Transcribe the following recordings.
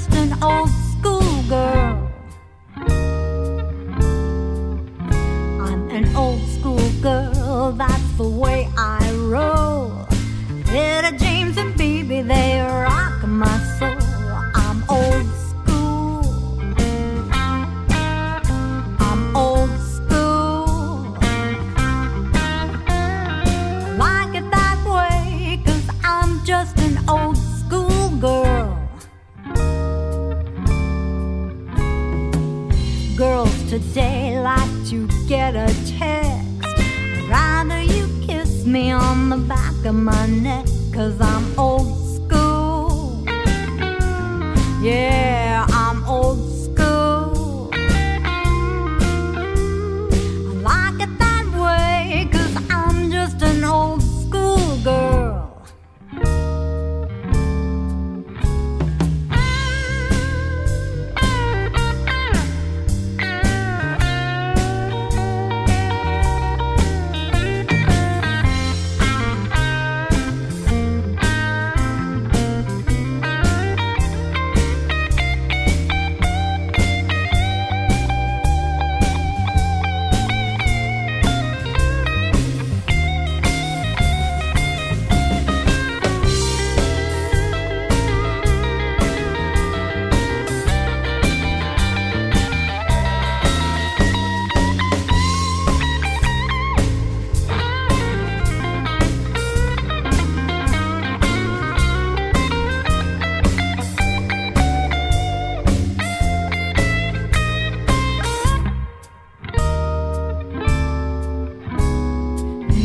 just an old today like to get a text. I'd rather you kiss me on the back of my neck, cause I'm old school. Yeah.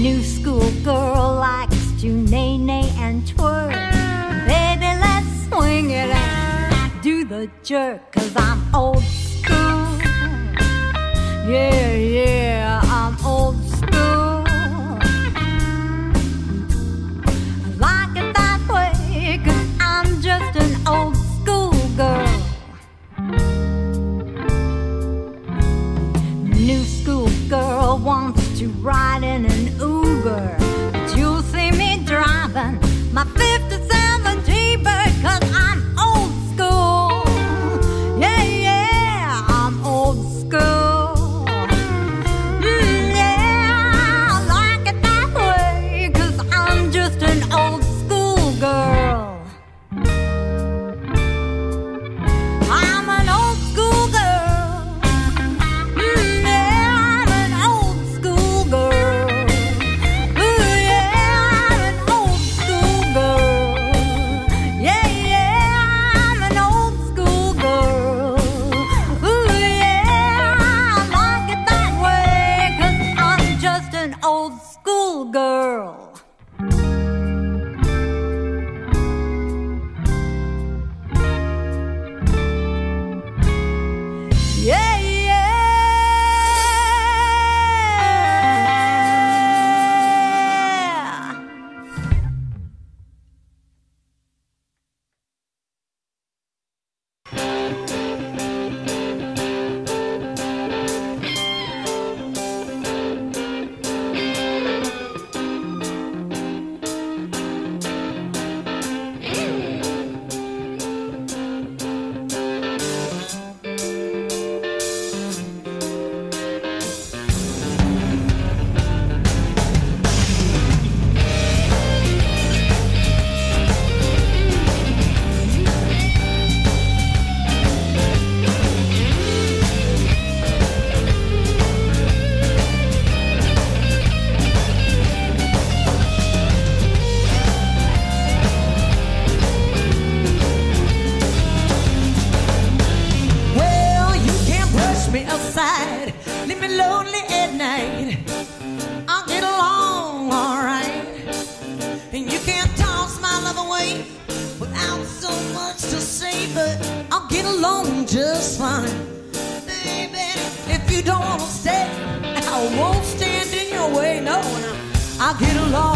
New school girl likes to nae nae and twerk. Baby, let's swing it and do the jerk, cause I'm old school. Yeah, yeah, I'm old school. I like it that way, cause I'm just an old school girl. New school girl wants to ride Get along.